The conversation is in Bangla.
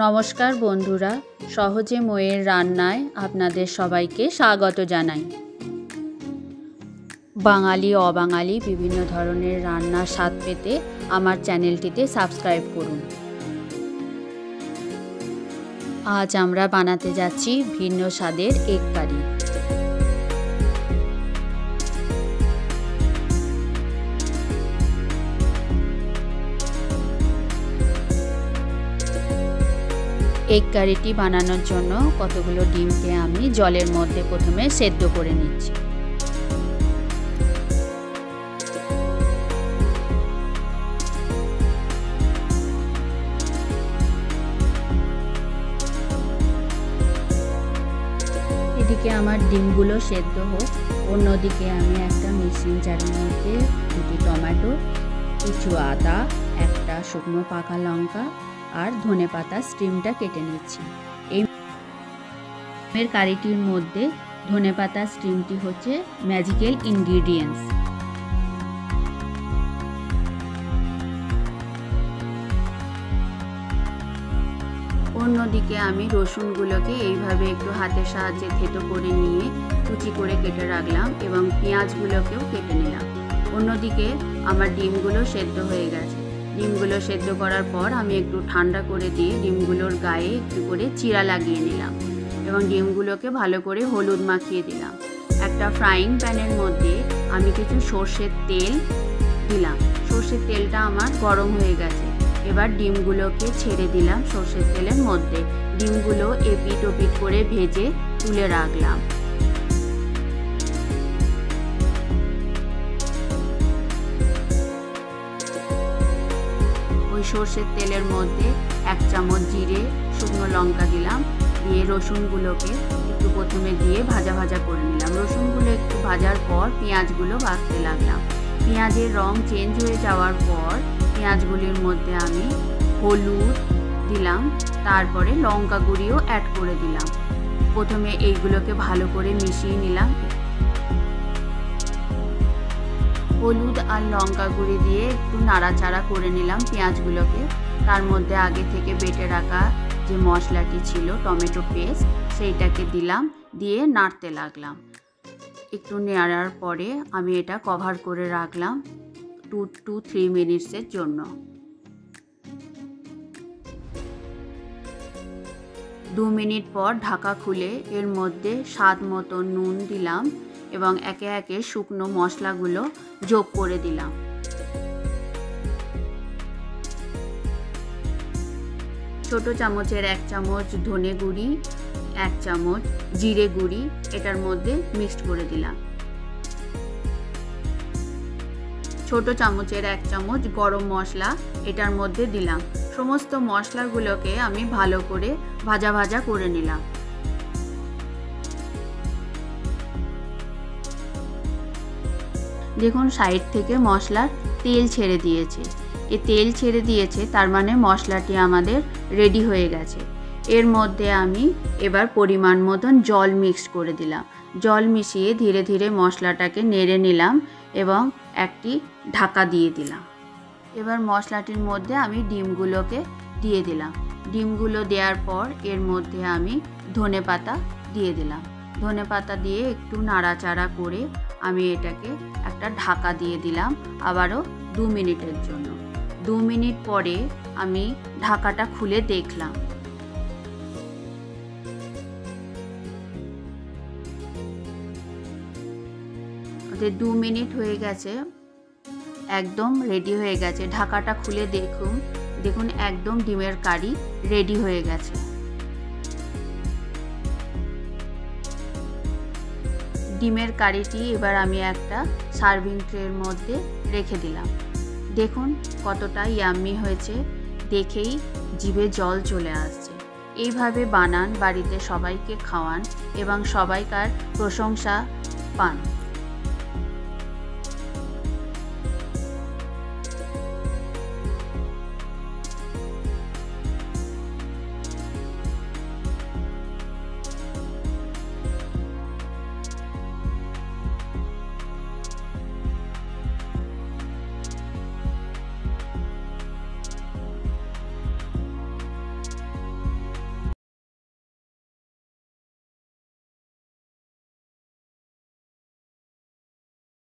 নমস্কার বন্ধুরা, সহজে ময়ের রান্নায় আপনাদের সবাইকে স্বাগত জানাই। বাঙালি, অবাঙালি বিভিন্ন ধরনের রান্নার স্বাদ পেতে আমার চ্যানেলটিতে সাবস্ক্রাইব করুন। আজ আমরা বানাতে যাচ্ছি ভিন্ন স্বাদের এক কারি। এগ কারিটি বানানোর জন্য কতগুলো ডিমকে আমি জলের মধ্যে প্রথমে সেদ্ধ করে নিচ্ছি। এদিকে আমার ডিমগুলো সেদ্ধ হোক, অন্যদিকে আমি একটা মিক্সিং জারের মধ্যে দুটি টমেটো, কিছু আদা, একটা শুকনো পাকা লঙ্কা আর ধনে পাতা স্টিমটা কেটে নিচ্ছি। এই এর কারিটির মধ্যে ধনে পাতা স্টিমটি হচ্ছে ম্যাজিক্যাল ইনগ্রিডিয়েন্টস। অন্যদিকে আমি রসুনগুলোকে এইভাবে একটু হাতের সাহায্যে থেতো করে নিয়ে কুচি করে কেটে রাখলাম এবং পেঁয়াজগুলোকেও কেটে নিলাম। অন্যদিকে আমার ডিমগুলো সেদ্ধ হয়ে গেছে। ডিমগুলো সেদ্ধ করার পর আমি একটু ঠান্ডা করে দিয়ে ডিমগুলোর গায়ে একটু করে চিরা লাগিয়ে নিলাম এবং ডিমগুলোকে ভালো করে হলুদ মাখিয়ে দিলাম। একটা ফ্রাইং প্যানের মধ্যে আমি কিছু সর্ষের তেল দিলাম। সর্ষের তেলটা আমার গরম হয়ে গেছে। এবার ডিমগুলোকে ছেড়ে দিলাম সর্ষের তেলের মধ্যে। ডিমগুলো এপিট ওপিট করে ভেজে তুলে রাখলাম। ওই সর্ষের তেলের মধ্যে এক চামচ জিরে, শুকনো লঙ্কা দিলাম। দিয়ে রসুনগুলোকে একটু প্রথমে দিয়ে ভাজা ভাজা করে নিলাম। রসুনগুলো একটু ভাজার পর পেঁয়াজগুলো ভাজতে লাগলাম। পেঁয়াজের রং চেঞ্জ হয়ে যাওয়ার পর পেঁয়াজগুলির মধ্যে আমি হলুদ দিলাম। তারপরে লঙ্কা গুঁড়িও অ্যাড করে দিলাম। প্রথমে এইগুলোকে ভালো করে মিশিয়ে নিলাম। হলুদ আর লঙ্কা গুঁড়ি দিয়ে একটু নাড়াচাড়া করে নিলাম পেঁয়াজগুলোকে। তার মধ্যে আগে থেকে বেটে রাখা যে মশলাটি ছিল, টমেটো পেস্ট, সেইটাকে দিলাম, দিয়ে নাড়তে লাগলাম। একটু নেড়ার পরে আমি এটা কভার করে রাখলাম টু টু, থ্রি মিনিটসের জন্য। দু মিনিট পর ঢাকা খুলে এর মধ্যে স্বাদ মতো নুন দিলাম এবং একে একে শুকনো মশলাগুলো যোগ করে দিলাম। ছোট চামচের এক চামচ ধনে গুঁড়ি, এক চামচ জিরে গুঁড়ি, এটার মধ্যে মিক্সড করে দিলাম। ছোট চামচের এক চামচ গরম মশলা এটার মধ্যে দিলাম। সমস্ত মশলাগুলোকে আমি ভালো করে ভাজা ভাজা করে নিলাম। দেখুন সাইড থেকে মশলার তেল ছেড়ে দিয়েছে। এ তেল ছেড়ে দিয়েছে, তার মানে মশলাটি আমাদের রেডি হয়ে গেছে। এর মধ্যে আমি এবার পরিমাণ মতন জল মিক্স করে দিলাম। জল মিশিয়ে ধীরে ধীরে মশলাটাকে নেড়ে নিলাম এবং একটি ঢাকা দিয়ে দিলাম। এবার মশলাটির মধ্যে আমি ডিমগুলোকে দিয়ে দিলাম। ডিমগুলো দেওয়ার পর এর মধ্যে আমি ধনে পাতা দিয়ে দিলাম। ধনে পাতা দিয়ে একটু নাড়াচাড়া করে আমি এটাকে একটা ঢাকা দিয়ে দিলাম আবারও দু মিনিটের জন্য। দু মিনিট পরে আমি ঢাকাটা খুলে দেখলাম। দু মিনিট হয়ে গেছে, একদম রেডি হয়ে গেছে। ঢাকাটা খুলে দেখুন দেখুন একদম ডিমের কারি রেডি হয়ে গেছে। ডিমের কারিটি এবার আমি একটা সার্ভিং ট্রের মধ্যে রেখে দিলাম। দেখুন কতটা ইয়াম্মি হয়েছে। দেখেই জিভে জল চলে আসছে। এইভাবে বানান, বাড়িতে সবাইকে খাওয়ান এবং সবাইকার প্রশংসা পান।